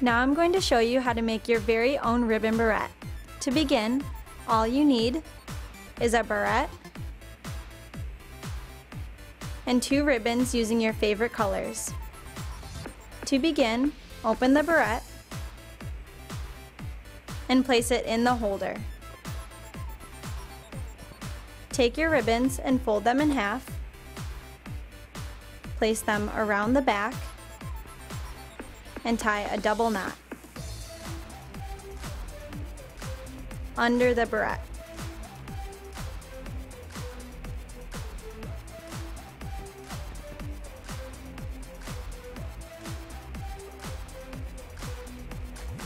Now I'm going to show you how to make your very own ribbon barrette. To begin, all you need is a barrette and two ribbons using your favorite colors. To begin, open the barrette and place it in the holder. Take your ribbons and fold them in half. Place them around the back and tie a double knot under the barrette.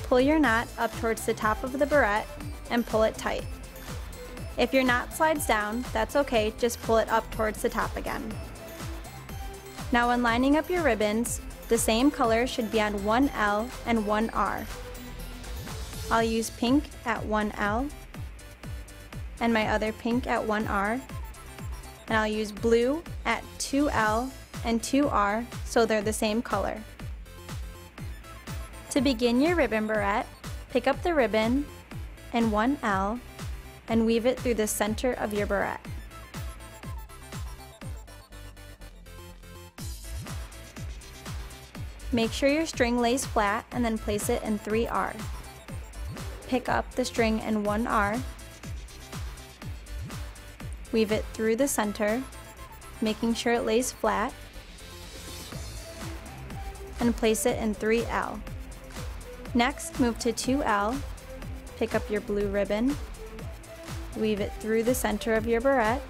Pull your knot up towards the top of the barrette and pull it tight. If your knot slides down, that's okay, just pull it up towards the top again. Now when lining up your ribbons, the same color should be on one L and one R. I'll use pink at one L and my other pink at one R. And I'll use blue at 2L and 2R so they're the same color. To begin your ribbon barrette, pick up the ribbon and one L and weave it through the center of your barrette. Make sure your string lays flat and then place it in 3R. Pick up the string in 1R, weave it through the center, making sure it lays flat, and place it in 3L. Next, move to 2L, pick up your blue ribbon, weave it through the center of your barrette,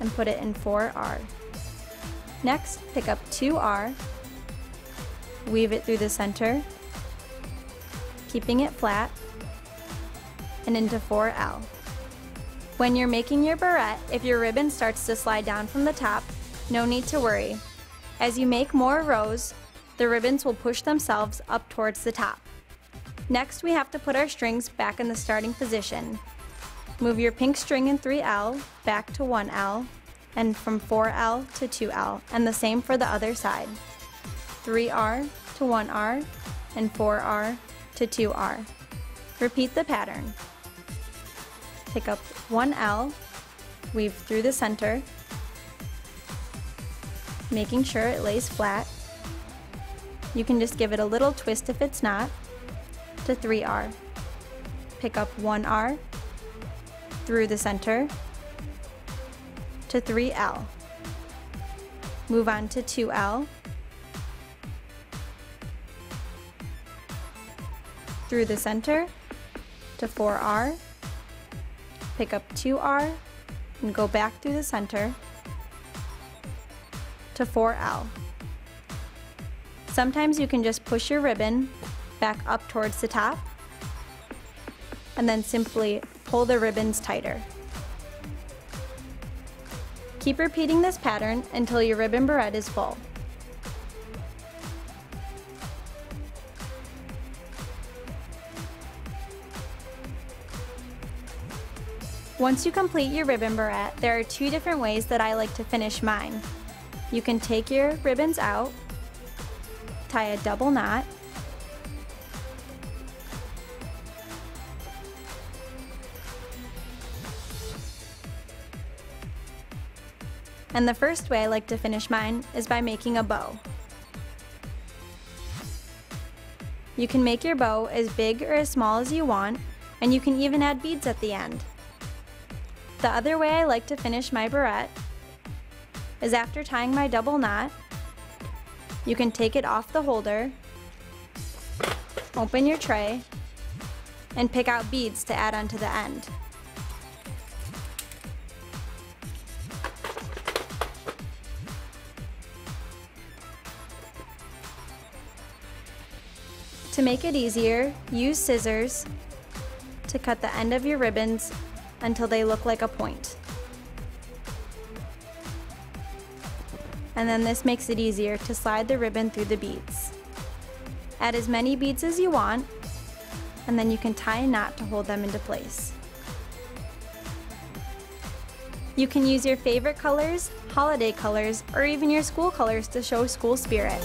and put it in 4R. Next, pick up 2R, weave it through the center, keeping it flat, and into 4L. When you're making your barrette, if your ribbon starts to slide down from the top, no need to worry. As you make more rows, the ribbons will push themselves up towards the top. Next, we have to put our strings back in the starting position. Move your pink string in 3L back to 1L and from 4L to 2L, and the same for the other side. 3R to 1R and 4R to 2R. Repeat the pattern. Pick up 1L, weave through the center, making sure it lays flat. You can just give it a little twist if it's not, to 3R. Pick up 1R, through the center, to 3L. Move on to 2L, through the center to 4R, pick up 2R and go back through the center to 4L. Sometimes you can just push your ribbon back up towards the top and then simply pull the ribbons tighter. Keep repeating this pattern until your ribbon barrette is full. Once you complete your ribbon barrette, there are two different ways that I like to finish mine. You can take your ribbons out, tie a double knot, And the first way I like to finish mine is by making a bow. You can make your bow as big or as small as you want, and you can even add beads at the end. The other way I like to finish my barrette is after tying my double knot, you can take it off the holder, open your tray, and pick out beads to add onto the end. To make it easier, use scissors to cut the end of your ribbons until they look like a point. And then this makes it easier to slide the ribbon through the beads. Add as many beads as you want, and then you can tie a knot to hold them into place. You can use your favorite colors, holiday colors, or even your school colors to show school spirit.